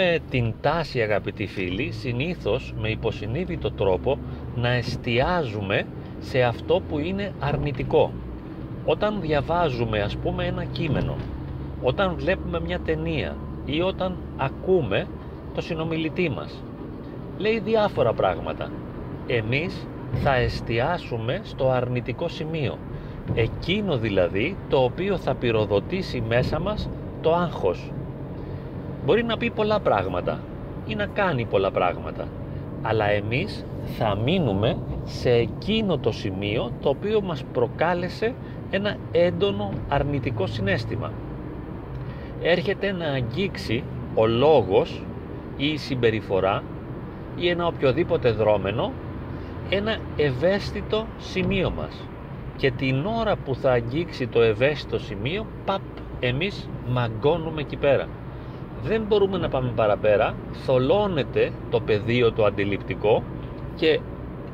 έχουμε την τάση αγαπητοί φίλοι συνήθως με υποσυνείδητο τρόπο να εστιάζουμε σε αυτό που είναι αρνητικό. Όταν διαβάζουμε ας πούμε ένα κείμενο όταν βλέπουμε μια ταινία ή όταν ακούμε το συνομιλητή μας λέει διάφορα πράγματα. Εμείς θα εστιάσουμε στο αρνητικό σημείο. Εκείνο δηλαδή το οποίο θα πυροδοτήσει μέσα μας το άγχος μπορεί να πει πολλά πράγματα ή να κάνει πολλά πράγματα αλλά εμείς θα μείνουμε σε εκείνο το σημείο το οποίο μας προκάλεσε ένα έντονο αρνητικό συνέστημα. Έρχεται να αγγίξει ο λόγος ή η συμπεριφορά ή ένα οποιοδήποτε δρόμενο ένα ευαίσθητο σημείο μας. Και την ώρα που θα αγγίξει το ευαίσθητο σημείο παπ εμείς μαγκώνουμε εκεί πέρα δεν μπορούμε να πάμε παραπέρα θολώνεται το πεδίο το αντιληπτικό και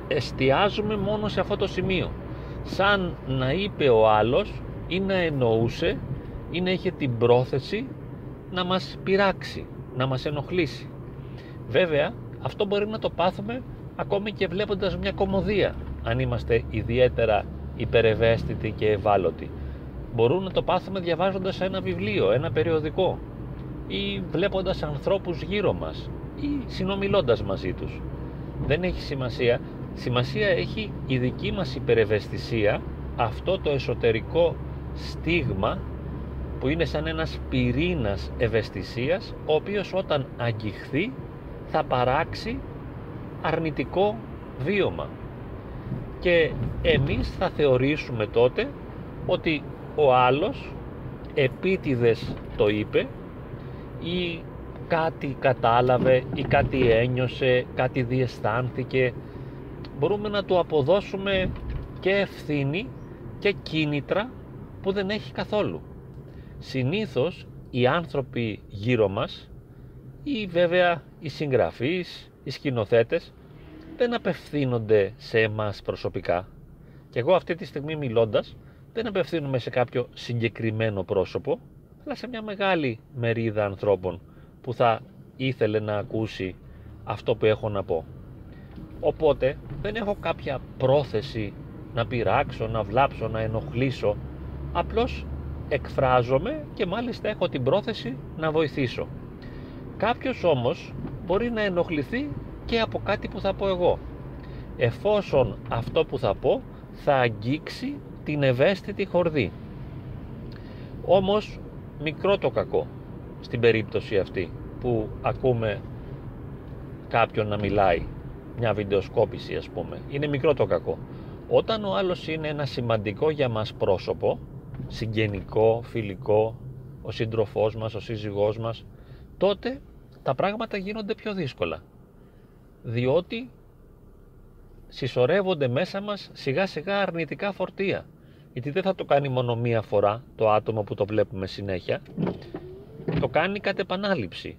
εστιάζουμε μόνο σε αυτό το σημείο σαν να είπε ο άλλος ή να εννοούσε ή να είχε την πρόθεση να μας πειράξει, να μας ενοχλήσει. Βέβαια, αυτό μπορεί να το πάθουμε ακόμη και βλέποντας μια κομμωδία, αν είμαστε ιδιαίτερα υπερευαίσθητοι και ευάλωτοι. Μπορούμε να το πάθουμε διαβάζοντας ένα βιβλίο, ένα περιοδικό ή βλέποντας ανθρώπους γύρω μας ή συνομιλώντας μαζί τους. Δεν έχει σημασία. Σημασία έχει η δική μας υπερευαισθησία, αυτό το εσωτερικό στίγμα που είναι σαν ένας πυρήνας ευαισθησίας ο οποίος όταν αγγιχθεί θα παράξει αρνητικό βίωμα και εμείς θα θεωρήσουμε τότε ότι ο άλλος επίτηδες το είπε ή κάτι κατάλαβε ή κάτι ένιωσε, κάτι διαισθάνθηκε. Μπορούμε να του αποδώσουμε και ευθύνη και κίνητρα που δεν έχει καθόλου. Συνήθως οι άνθρωποι γύρω μας ή βέβαια οι συγγραφείς, οι σκηνοθέτες δεν απευθύνονται σε εμάς προσωπικά. Και εγώ αυτή τη στιγμή μιλώντας δεν απευθύνομαι σε κάποιο συγκεκριμένο πρόσωπο αλλά σε μια μεγάλη μερίδα ανθρώπων που θα ήθελε να ακούσει αυτό που έχω να πω. Οπότε δεν έχω κάποια πρόθεση να πειράξω, να βλάψω, να ενοχλήσω. Απλώς εκφράζομαι και μάλιστα έχω την πρόθεση να βοηθήσω. Κάποιος όμως μπορεί να ενοχληθεί και από κάτι που θα πω εγώ. Εφόσον αυτό που θα πω θα αγγίξει την ευαίσθητη χορδή. Όμως μικρό το κακό στην περίπτωση αυτή που ακούμε κάποιον να μιλάει μια βιντεοσκόπηση ας πούμε. Είναι μικρό το κακό. Όταν ο άλλος είναι ένα σημαντικό για μας πρόσωπο συγγενικό, φιλικό ο σύντροφός μας, ο σύζυγός μας τότε τα πράγματα γίνονται πιο δύσκολα. Διότι συσσωρεύονται μέσα μας σιγά σιγά αρνητικά φορτία γιατί δεν θα το κάνει μόνο μία φορά το άτομο που το βλέπουμε συνέχεια. Το κάνει κατ' επανάληψη.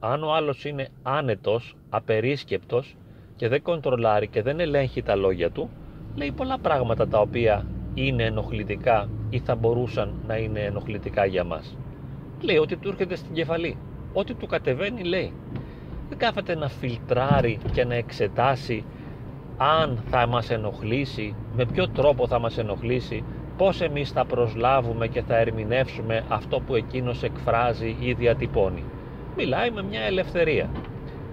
Αν ο άλλος είναι άνετος, απερίσκεπτος και δεν κοντρολάρει και δεν ελέγχει τα λόγια του λέει πολλά πράγματα τα οποία είναι ενοχλητικά ή θα μπορούσαν να είναι ενοχλητικά για μας. Λέει ότι του έρχεται στην κεφαλή. Ό,τι του κατεβαίνει λέει. Δεν κάθεται να φιλτράρει και να εξετάσει αν θα μας ενοχλήσει, με ποιο τρόπο θα μας ενοχλήσει, πώς εμείς θα προσλάβουμε και θα ερμηνεύσουμε αυτό που εκείνος εκφράζει ή διατυπώνει. Μιλάει με μια ελευθερία.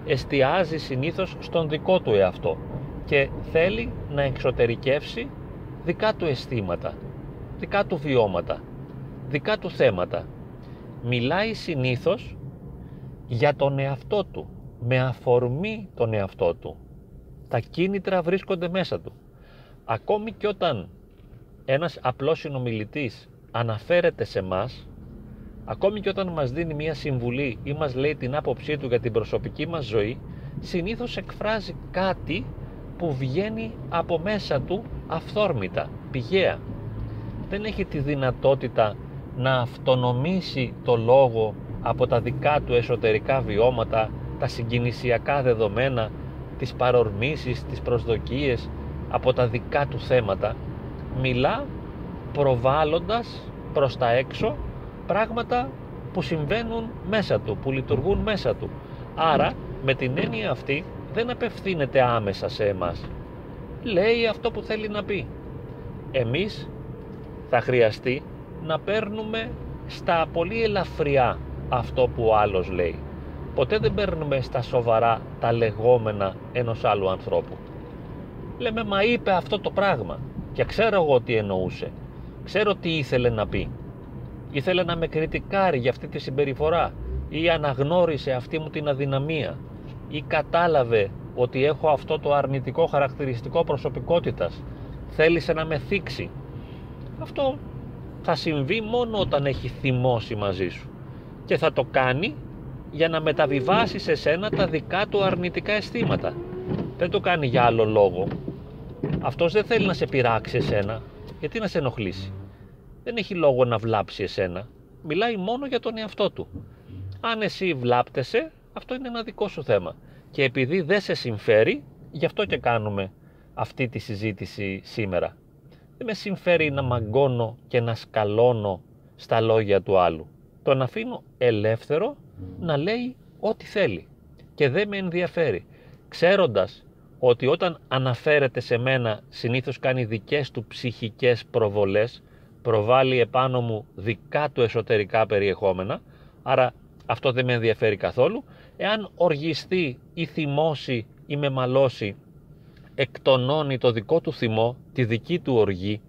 Εστιάζει συνήθως στον δικό του εαυτό και θέλει να εξωτερικεύσει δικά του αισθήματα, δικά του βιώματα, δικά του θέματα. Μιλάει συνήθως για τον εαυτό του, με αφορμή τον εαυτό του, τα κίνητρα βρίσκονται μέσα του. Ακόμη και όταν ένας απλός συνομιλητής αναφέρεται σε μας, ακόμη και όταν μας δίνει μια συμβουλή ή μας λέει την άποψή του για την προσωπική μας ζωή, συνήθως εκφράζει κάτι που βγαίνει από μέσα του αυθόρμητα, πηγαία. Δεν έχει τη δυνατότητα να αυτονομήσει το λόγο από τα δικά του εσωτερικά βιώματα, τα συγκινησιακά δεδομένα τις παρορμήσεις, τις προσδοκίες από τα δικά του θέματα μιλά προβάλλοντας προς τα έξω πράγματα που συμβαίνουν μέσα του, που λειτουργούν μέσα του. Άρα με την έννοια αυτή δεν απευθύνεται άμεσα σε εμάς. Λέει αυτό που θέλει να πει. Εμείς θα χρειαστεί να παίρνουμε στα πολύ ελαφριά αυτό που ο άλλος λέει. Ποτέ δεν παίρνουμε στα σοβαρά τα λεγόμενα ενός άλλου ανθρώπου. Λέμε μα είπε αυτό το πράγμα και ξέρω εγώ τι εννοούσε. Ξέρω τι ήθελε να πει. Ήθελε να με κριτικάρει για αυτή τη συμπεριφορά ή αναγνώρισε αυτή μου την αδυναμία ή κατάλαβε ότι έχω αυτό το αρνητικό χαρακτηριστικό προσωπικότητας θέλησε να με θίξει αυτό θα συμβεί μόνο όταν έχει θυμώσει μαζί σου και θα το κάνει για να μεταβιβάσει σε σένα τα δικά του αρνητικά αισθήματα. Δεν το κάνει για άλλο λόγο. Αυτός δεν θέλει να σε πειράξει εσένα γιατί να σε ενοχλήσει. Δεν έχει λόγο να βλάψει εσένα. Μιλάει μόνο για τον εαυτό του. Αν εσύ βλάπτεσαι αυτό είναι ένα δικό σου θέμα. Και επειδή δεν σε συμφέρει γι' αυτό και κάνουμε αυτή τη συζήτηση σήμερα. Δεν με συμφέρει να μαγκώνω και να σκαλώνω στα λόγια του άλλου. Τον αφήνω ελεύθερο να λέει ό,τι θέλει και δεν με ενδιαφέρει. Ξέροντας ότι όταν αναφέρεται σε μένα συνήθως κάνει δικές του ψυχικές προβολές, προβάλλει επάνω μου δικά του εσωτερικά περιεχόμενα, άρα αυτό δεν με ενδιαφέρει καθόλου. Εάν οργιστεί ή θυμώσει ή με μαλώσει εκτονώνει το δικό του θυμό, τη δική του οργή,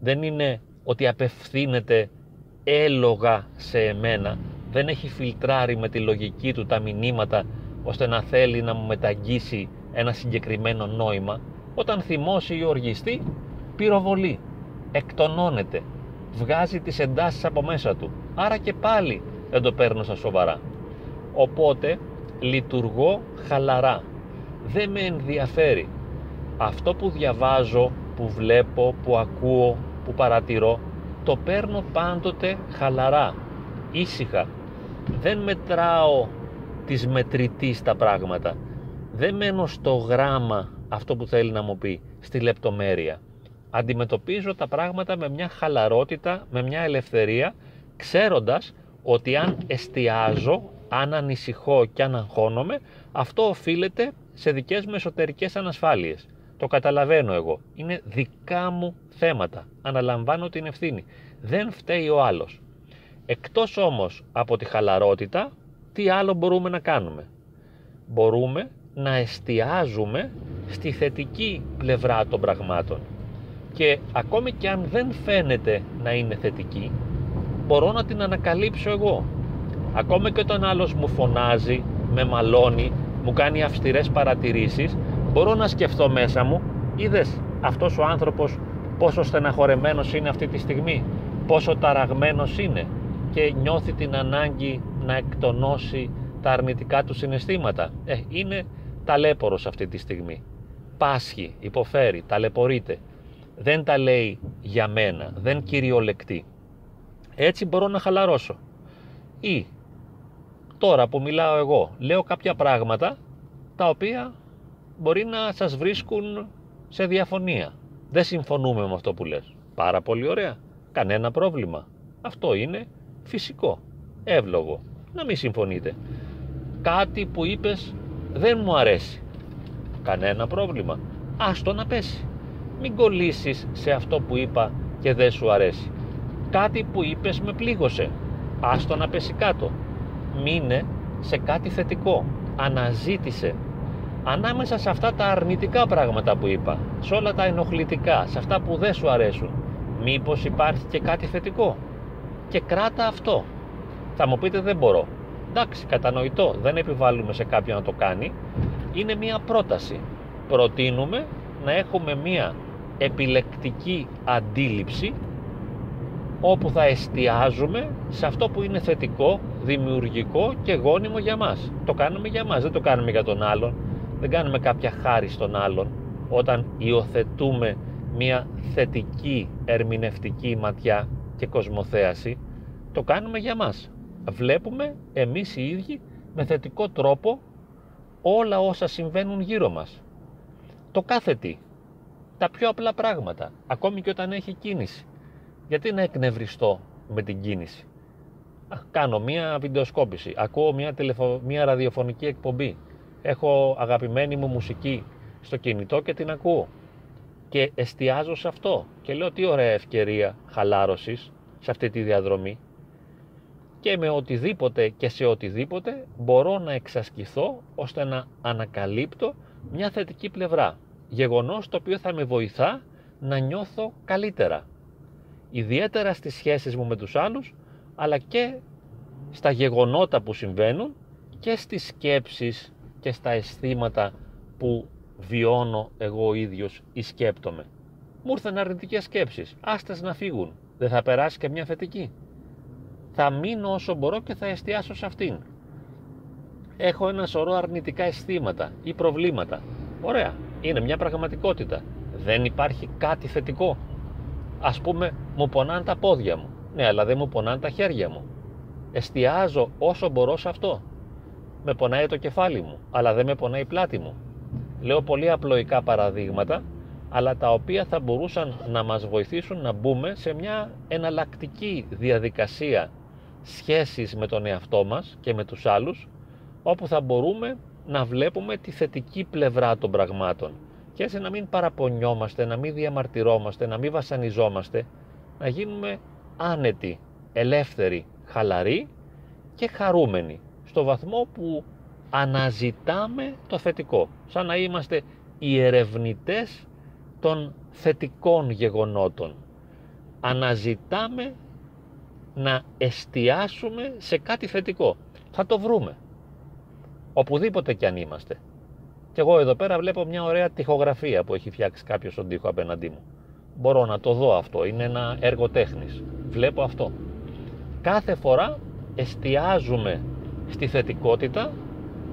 δεν είναι ότι απευθύνεται έλογα σε εμένα, δεν έχει φιλτράρει με τη λογική του τα μηνύματα ώστε να θέλει να μου μεταγγίσει ένα συγκεκριμένο νόημα, όταν θυμώσει ή οργιστεί, πυροβολεί, εκτονώνεται, βγάζει τις εντάσεις από μέσα του, άρα και πάλι δεν το παίρνω στα σοβαρά. Οπότε λειτουργώ χαλαρά, δεν με ενδιαφέρει. Αυτό που διαβάζω, που βλέπω, που ακούω, που παρατηρώ, το παίρνω πάντοτε χαλαρά, ήσυχα. Δεν μετράω τις μετρητής τα πράγματα. Δεν μένω στο γράμμα αυτό που θέλει να μου πει, στη λεπτομέρεια. Αντιμετωπίζω τα πράγματα με μια χαλαρότητα, με μια ελευθερία, ξέροντας ότι αν εστιάζω, αν ανησυχώ και αν αγχώνομαι, αυτό οφείλεται σε δικές μου εσωτερικές ανασφάλειες. Το καταλαβαίνω εγώ. Είναι δικά μου θέματα. Αναλαμβάνω την ευθύνη. Δεν φταίει ο άλλος. Εκτός όμως από τη χαλαρότητα, τι άλλο μπορούμε να κάνουμε; Μπορούμε να εστιάζουμε στη θετική πλευρά των πραγμάτων. Και ακόμη και αν δεν φαίνεται να είναι θετική, μπορώ να την ανακαλύψω εγώ. Ακόμη και όταν άλλος μου φωνάζει, με μαλώνει, μου κάνει αυστηρές παρατηρήσεις, μπορώ να σκεφτώ μέσα μου, είδες αυτός ο άνθρωπος πόσο στεναχωρεμένος είναι αυτή τη στιγμή, πόσο ταραγμένος είναι και νιώθει την ανάγκη να εκτονώσει τα αρνητικά του συναισθήματα. Ε, είναι ταλέπορος αυτή τη στιγμή. Πάσχει, υποφέρει, ταλαιπωρείται. Δεν τα λέει για μένα, δεν κυριολεκτεί. Έτσι μπορώ να χαλαρώσω. Ή τώρα που μιλάω εγώ, λέω κάποια πράγματα τα οποία μπορεί να σας βρίσκουν σε διαφωνία. Δεν συμφωνούμε με αυτό που λες. Πάρα πολύ ωραία. Κανένα πρόβλημα. Αυτό είναι φυσικό. Εύλογο. Να μην συμφωνείτε. Κάτι που είπες δεν μου αρέσει. Κανένα πρόβλημα. Άστο να πέσει. Μην κολλήσεις σε αυτό που είπα και δεν σου αρέσει. Κάτι που είπες με πλήγωσε. Άστο να πέσει κάτω μείνε σε κάτι θετικό. Αναζήτησε. Ανάμεσα σε αυτά τα αρνητικά πράγματα που είπα, σε όλα τα ενοχλητικά, σε αυτά που δεν σου αρέσουν, μήπως υπάρχει και κάτι θετικό; Και κράτα αυτό. Θα μου πείτε δεν μπορώ. Εντάξει, κατανοητό, δεν επιβάλλουμε σε κάποιον να το κάνει. Είναι μία πρόταση. Προτείνουμε να έχουμε μία επιλεκτική αντίληψη όπου θα εστιάζουμε σε αυτό που είναι θετικό, δημιουργικό και γόνιμο για μας. Το κάνουμε για μας, δεν το κάνουμε για τον άλλον. Δεν κάνουμε κάποια χάρη στον άλλον όταν υιοθετούμε μια θετική ερμηνευτική ματιά και κοσμοθέαση. Το κάνουμε για μας. Βλέπουμε εμείς οι ίδιοι με θετικό τρόπο όλα όσα συμβαίνουν γύρω μας. Το κάθε τι. Τα πιο απλά πράγματα. Ακόμη και όταν έχει κίνηση γιατί να εκνευριστώ με την κίνηση; κάνω μία βιντεοσκόπηση, ακούω μία, τηλεφο... μία ραδιοφωνική εκπομπή, έχω αγαπημένη μου μουσική στο κινητό και την ακούω και εστιάζω σε αυτό και λέω τι ωραία ευκαιρία χαλάρωσης σε αυτή τη διαδρομή και με οτιδήποτε και σε οτιδήποτε μπορώ να εξασκηθώ ώστε να ανακαλύπτω μια θετική πλευρά. Γεγονός το οποίο θα με βοηθά να νιώθω καλύτερα. Ιδιαίτερα στις σχέσεις μου με τους άλλους, αλλά και στα γεγονότα που συμβαίνουν και στις σκέψεις και στα αισθήματα που βιώνω εγώ ο ίδιος ή σκέπτομαι. Μου ήρθαν αρνητικές σκέψεις, άστες να φύγουν, δεν θα περάσει και μια θετική. Θα μείνω όσο μπορώ και θα εστιάσω σε αυτήν. Έχω ένα σωρό αρνητικά αισθήματα ή προβλήματα. Ωραία, είναι μια πραγματικότητα. Δεν υπάρχει κάτι θετικό. Ας πούμε, μου πονάνε τα πόδια μου. Ναι, αλλά δεν μου πονάνε τα χέρια μου. Εστιάζω όσο μπορώ σε αυτό. Με πονάει το κεφάλι μου, αλλά δεν με πονάει η πλάτη μου. Λέω πολύ απλοϊκά παραδείγματα, αλλά τα οποία θα μπορούσαν να μας βοηθήσουν να μπούμε σε μια εναλλακτική διαδικασία σχέσης με τον εαυτό μας και με τους άλλους, όπου θα μπορούμε να βλέπουμε τη θετική πλευρά των πραγμάτων και έτσι να μην παραπονιόμαστε, να μην διαμαρτυρόμαστε, να μην βασανιζόμαστε, να γίνουμε άνετοι, ελεύθεροι, χαλαροί και χαρούμενοι στο βαθμό που αναζητάμε το θετικό. Σαν να είμαστε οι ερευνητές των θετικών γεγονότων. Αναζητάμε να εστιάσουμε σε κάτι θετικό. Θα το βρούμε. Οπουδήποτε κι αν είμαστε. Και εγώ εδώ πέρα βλέπω μια ωραία τοιχογραφία που έχει φτιάξει κάποιος στον τοίχο απέναντί μου. Μπορώ να το δω αυτό. Είναι ένα έργο τέχνης. Βλέπω αυτό. Κάθε φορά εστιάζουμε στη θετικότητα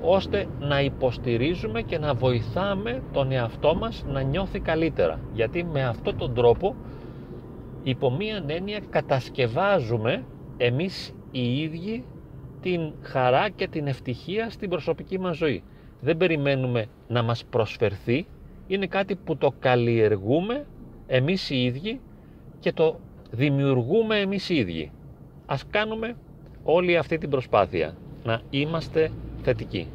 ώστε να υποστηρίζουμε και να βοηθάμε τον εαυτό μας να νιώθει καλύτερα. Γιατί με αυτόν τον τρόπο υπό μία έννοια κατασκευάζουμε εμείς οι ίδιοι την χαρά και την ευτυχία στην προσωπική μας ζωή. Δεν περιμένουμε να μας προσφερθεί. Είναι κάτι που το καλλιεργούμε εμείς οι ίδιοι και το δημιουργούμε εμείς οι ίδιοι. Ας κάνουμε όλη αυτή την προσπάθεια να είμαστε θετικοί